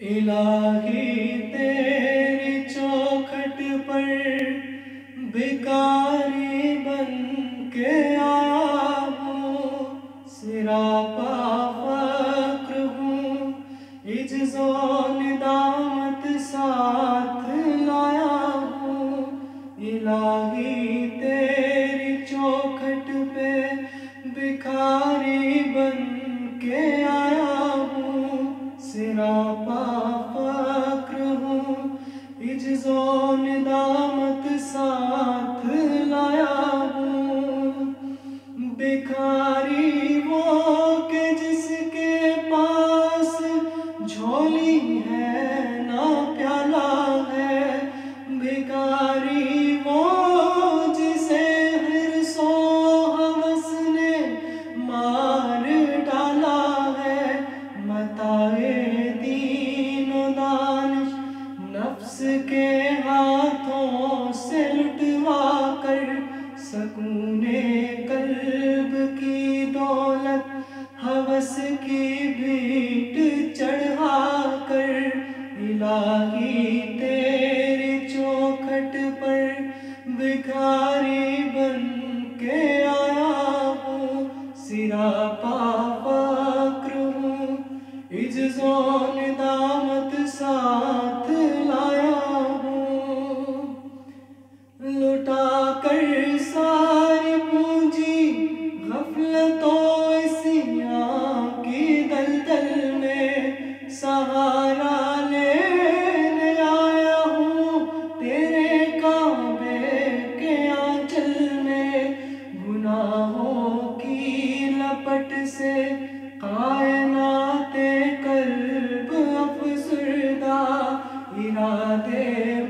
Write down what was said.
इलाही तेरी चौखट पर भिकारी लुटवा कर, सकूने कल्ब की दौलत, हवस की भीट चढ़ा इलाही तेरी चौखट पर भिखारी बन के आया हूँ, सिरा पाक्र हूँ इज्जो